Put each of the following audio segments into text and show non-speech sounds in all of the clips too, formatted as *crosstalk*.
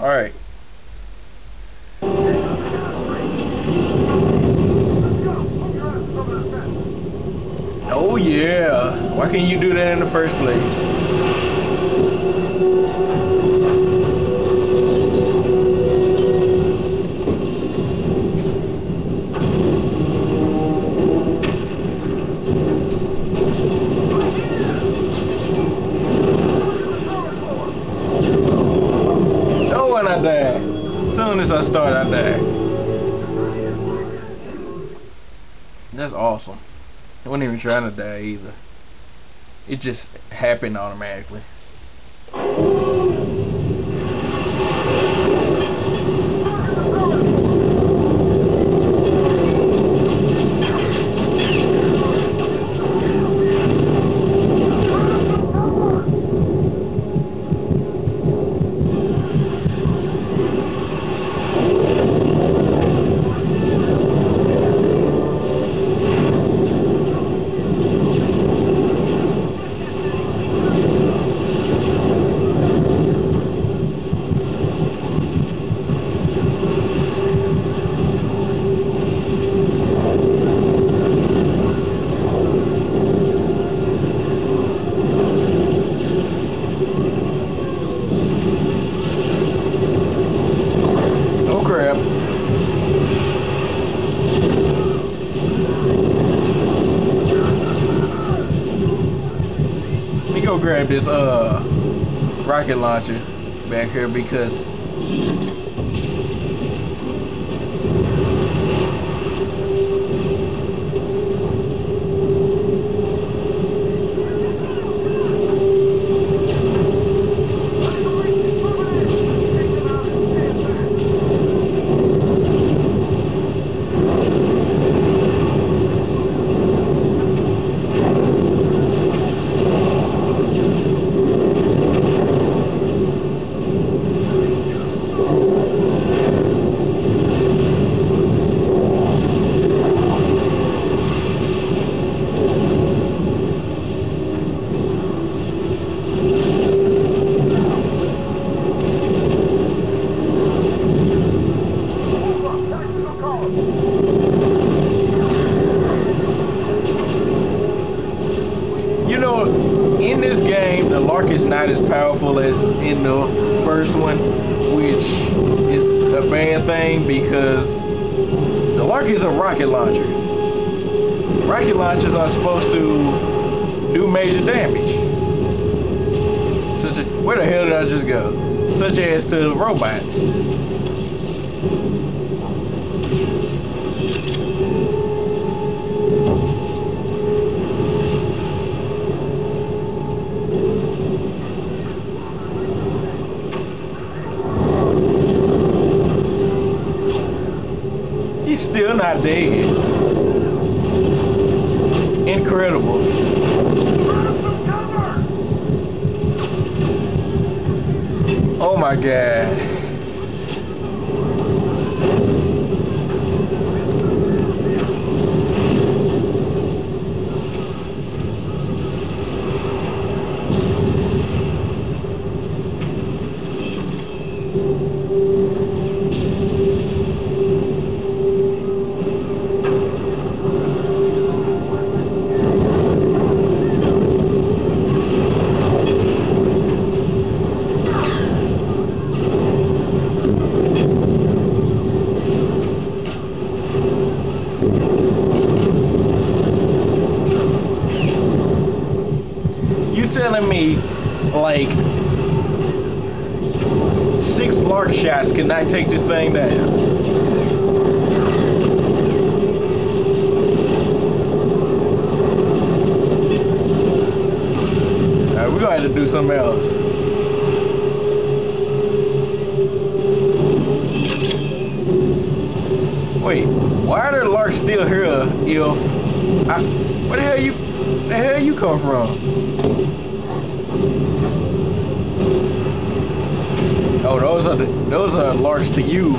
Alright. Oh yeah. Why can't you do that in the first place? I wasn't even trying to die either. It just happened automatically. Grab this uh rocket launcher back here because you know in this game the Lark is not as powerful as in the first one, which is a bad thing because the Lark is a rocket launcher. Rocket launchers are supposed to do major damage. Such a, where the hell did I just go? Such as to robots. Not dead. Incredible. Oh my god. Telling me like six Lark shots cannot take this thing down? Alright, we're gonna have to do something else. Wait, why are there larks still here if I, where the hell you the hell you come from? Oh, those are *laughs* those are large to use.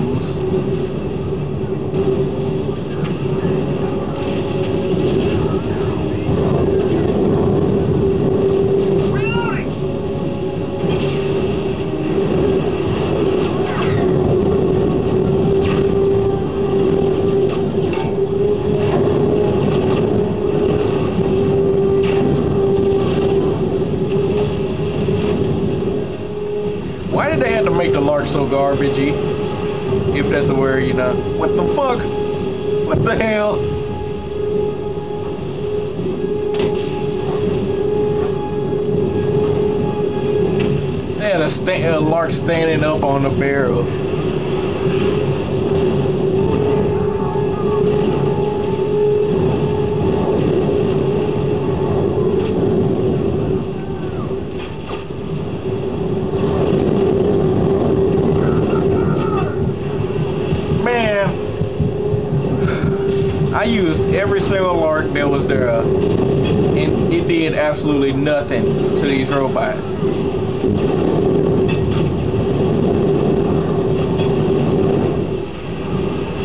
Why did Lark so garbagey? If that's a word, you know. What the fuck? What the hell? They had a, sta- a lark standing up on the barrel. Man, I used every single lark that was there, and it did absolutely nothing to these robots.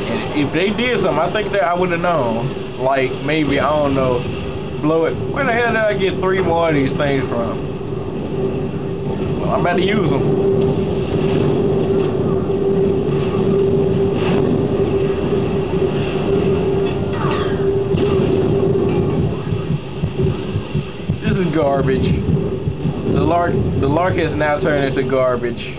And if they did something, I think that I would have known. Like maybe I don't know, blow it. Where the hell did I get three more of these things from? Well, I'm about to use them. Garbage. The lark, the lark has now turned into garbage.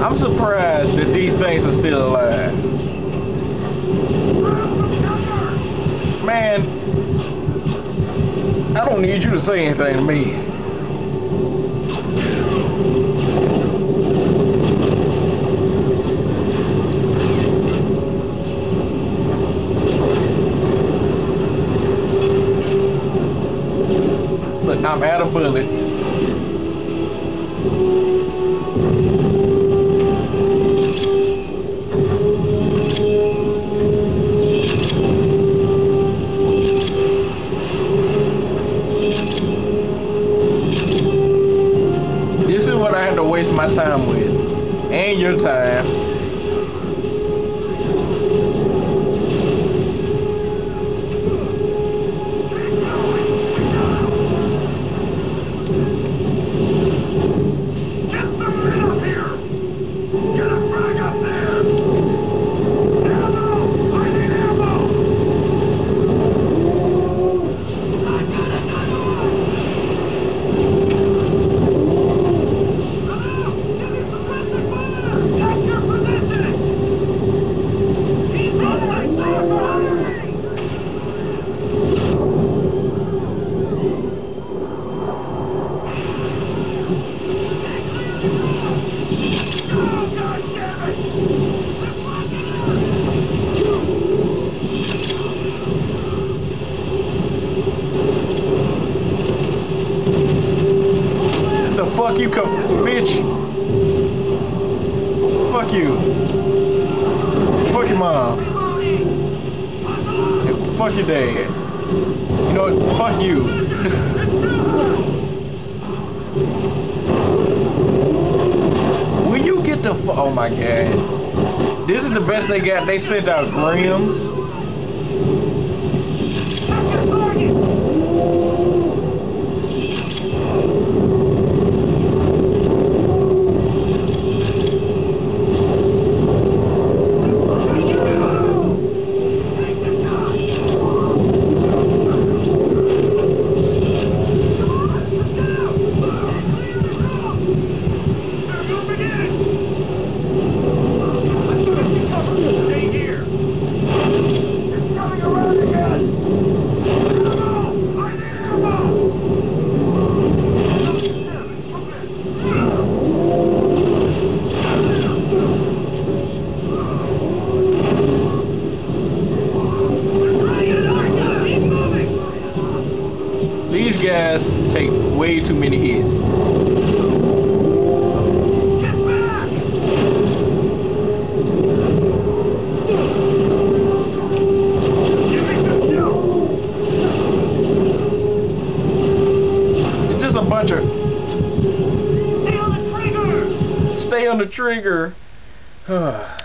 I'm surprised that these things are still alive. Man, I don't need you to say anything to me. Look, I'm out of bullets. Waste my time with. And your time. Get the men up here! Get a frag up there! Ammo! I need ammo! I got another one! Hello! Give me suppressive fire! Check your position! He's on my property! Oh, God damn it! They're blocking us! The fuck you come, bitch. Fuck you. Fuck your mom. Fuck your dad. You know what? Fuck you. Will you get the Oh my god. This is the best they got. They sent out grams. Trigger. *sighs*